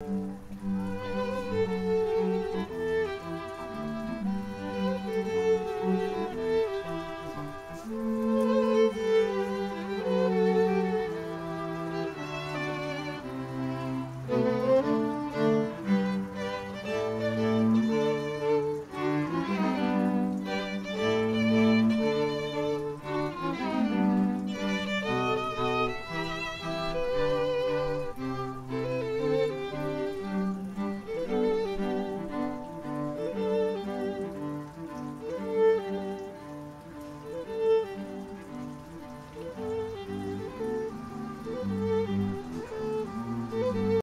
Música